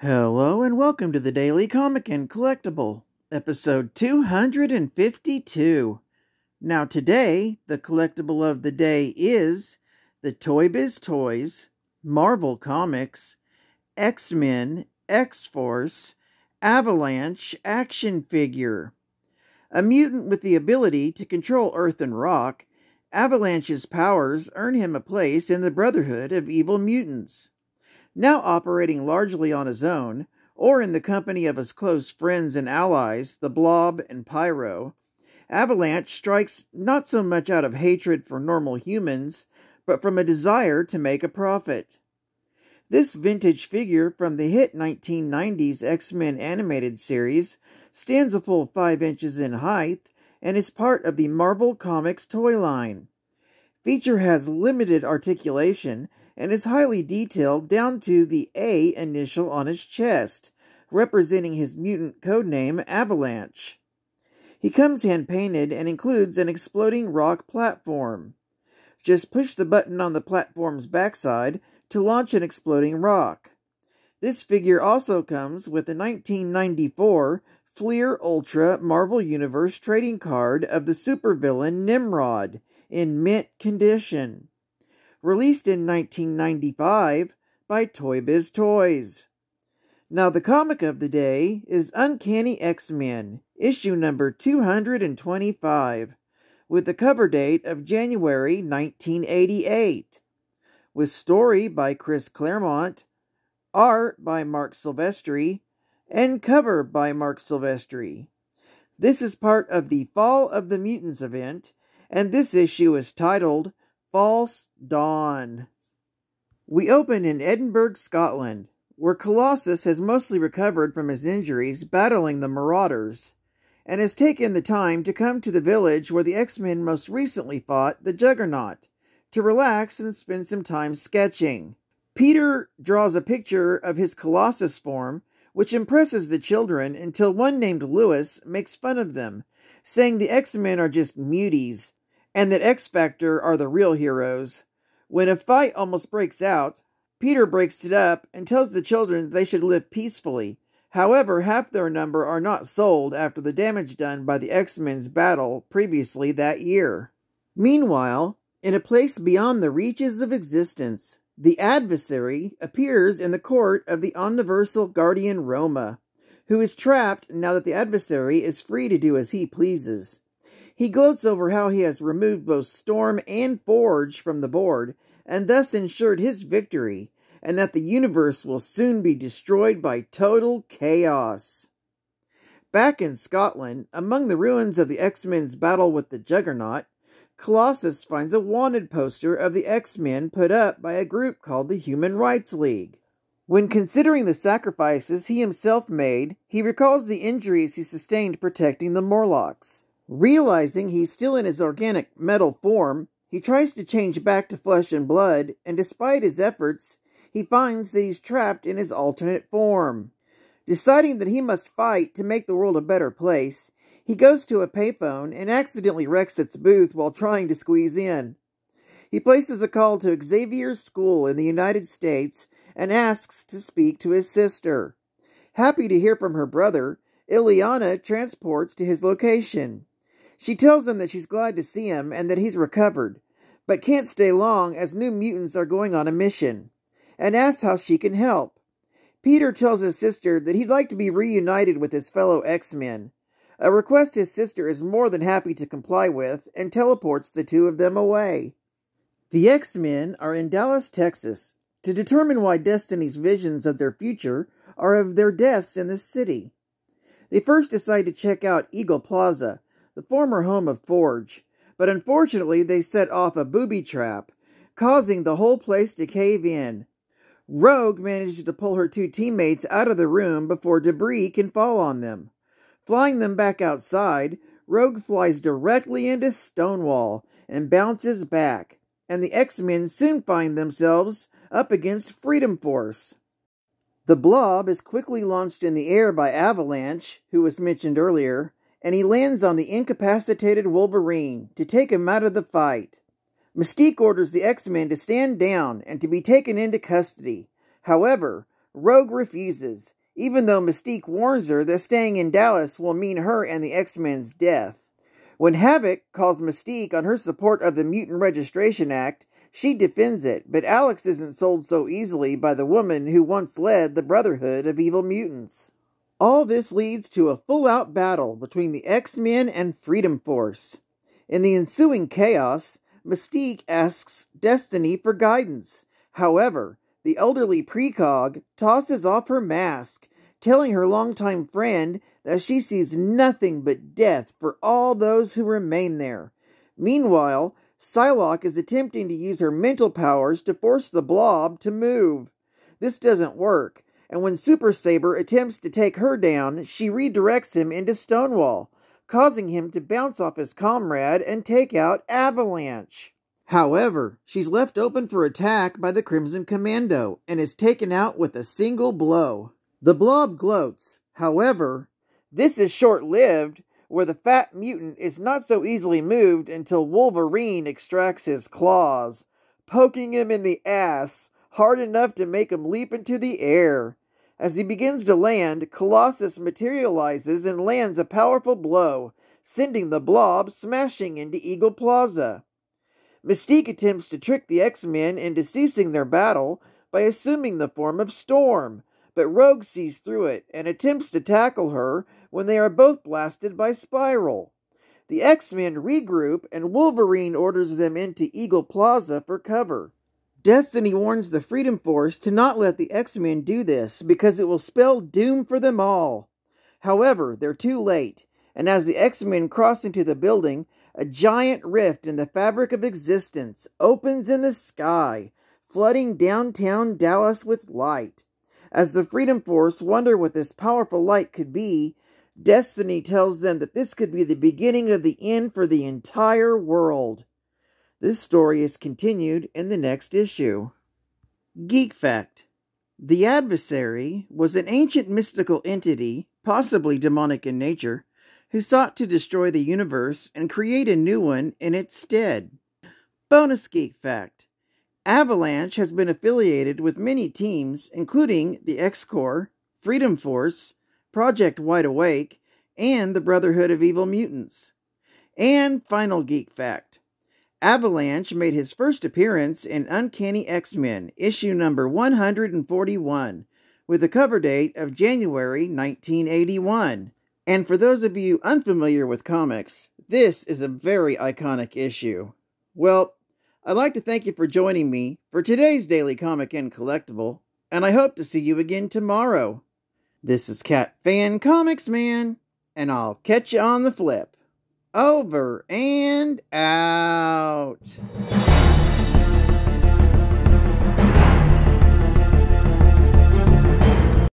Hello and welcome to the Daily Comic and Collectible, episode 252. Now, today, the collectible of the day is the Toy Biz Toys, Marvel Comics, X Men, X Force, Avalanche action figure. A mutant with the ability to control earth and rock, Avalanche's powers earn him a place in the Brotherhood of Evil Mutants. Now operating largely on his own, or in the company of his close friends and allies, the Blob and Pyro, Avalanche strikes not so much out of hatred for normal humans, but from a desire to make a profit. This vintage figure from the hit 1990s X Men animated series stands a full 5 inches in height and is part of the Marvel Comics toy line. Feature has limited articulation and is highly detailed down to the A initial on his chest, representing his mutant codename Avalanche. He comes hand painted and includes an exploding rock platform. Just push the button on the platform's backside to launch an exploding rock. This figure also comes with a 1994 Fleer Ultra Marvel Universe trading card of the supervillain Nimrod in mint condition. Released in 1995 by Toy Biz Toys. Now, the comic of the day is Uncanny X Men, issue number 225, with the cover date of January 1988 with story by Chris Claremont, art by Marc Silvestri, and cover by Marc Silvestri. This is part of the Fall of the Mutants event, and this issue is titled False Dawn. We open in Edinburgh, Scotland, where Colossus has mostly recovered from his injuries battling the Marauders, and has taken the time to come to the village where the X Men most recently fought the Juggernaut to relax and spend some time sketching. Peter draws a picture of his Colossus form, which impresses the children until one named Lewis makes fun of them, saying the X-Men are just muties, and that X-Factor are the real heroes. When a fight almost breaks out, Peter breaks it up and tells the children they should live peacefully. However, half their number are not sold after the damage done by the X-Men's battle previously that year. Meanwhile, in a place beyond the reaches of existence, the adversary appears in the court of the omniversal guardian Roma, who is trapped now that the adversary is free to do as he pleases. He gloats over how he has removed both Storm and Forge from the board, and thus ensured his victory, and that the universe will soon be destroyed by total chaos. Back in Scotland, among the ruins of the X-Men's battle with the Juggernaut, Colossus finds a wanted poster of the X Men put up by a group called the Human Rights League. When considering the sacrifices he himself made, he recalls the injuries he sustained protecting the Morlocks. Realizing he's still in his organic metal form, he tries to change back to flesh and blood, and despite his efforts, he finds that he's trapped in his alternate form. Deciding that he must fight to make the world a better place, he goes to a payphone and accidentally wrecks its booth while trying to squeeze in. He places a call to Xavier's school in the United States and asks to speak to his sister. Happy to hear from her brother, Illyana transports to his location. She tells him that she's glad to see him and that he's recovered, but can't stay long as new mutants are going on a mission, and asks how she can help. Peter tells his sister that he'd like to be reunited with his fellow X-Men, a request his sister is more than happy to comply with and teleports the two of them away. The X Men are in Dallas, Texas, to determine why Destiny's visions of their future are of their deaths in the city. They first decide to check out Eagle Plaza, the former home of Forge, but unfortunately they set off a booby trap, causing the whole place to cave in. Rogue manages to pull her two teammates out of the room before debris can fall on them. Flying them back outside, Rogue flies directly into Stonewall and bounces back, and the X-Men soon find themselves up against Freedom Force. The Blob is quickly launched in the air by Avalanche, who was mentioned earlier, and he lands on the incapacitated Wolverine to take him out of the fight. Mystique orders the X-Men to stand down and to be taken into custody. However, Rogue refuses, even though Mystique warns her that staying in Dallas will mean her and the X Men's death. When Havoc calls Mystique on her support of the Mutant Registration Act, she defends it, but Alex isn't sold so easily by the woman who once led the Brotherhood of Evil Mutants. All this leads to a full out battle between the X Men and Freedom Force. In the ensuing chaos, Mystique asks Destiny for guidance. However, the elderly precog tosses off her mask, telling her longtime friend that she sees nothing but death for all those who remain there. Meanwhile, Psylocke is attempting to use her mental powers to force the blob to move. This doesn't work, and when Super Sabre attempts to take her down, she redirects him into Stonewall, causing him to bounce off his comrade and take out Avalanche. However, she's left open for attack by the Crimson Commando and is taken out with a single blow. The blob gloats. However, this is short lived, where the fat mutant is not so easily moved until Wolverine extracts his claws, poking him in the ass hard enough to make him leap into the air. As he begins to land, Colossus materializes and lands a powerful blow, sending the blob smashing into Eagle Plaza. Mystique attempts to trick the X Men into ceasing their battle by assuming the form of Storm, but Rogue sees through it and attempts to tackle her when they are both blasted by Spiral. The X Men regroup and Wolverine orders them into Eagle Plaza for cover. Destiny warns the Freedom Force to not let the X Men do this because it will spell doom for them all. However, they're too late, and as the X Men cross into the building, a giant rift in the fabric of existence opens in the sky, flooding downtown Dallas with light. As the Freedom Force wonder what this powerful light could be, Destiny tells them that this could be the beginning of the end for the entire world. This story is continued in the next issue. Geek Fact The Adversary was an ancient mystical entity, possibly demonic in nature, who sought to destroy the universe and create a new one in its stead. Bonus Geek Fact Avalanche has been affiliated with many teams, including the X Corps, Freedom Force, Project Wide Awake, and the Brotherhood of Evil Mutants. And final geek fact Avalanche made his first appearance in Uncanny X Men, issue number 141, with a cover date of January 1981. And for those of you unfamiliar with comics, this is a very iconic issue. Well, I'd like to thank you for joining me for today's Daily Comic and Collectible, and I hope to see you again tomorrow. This is Cat Fan Comics Man, and I'll catch you on the flip. Over and out.